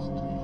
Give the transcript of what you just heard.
lost.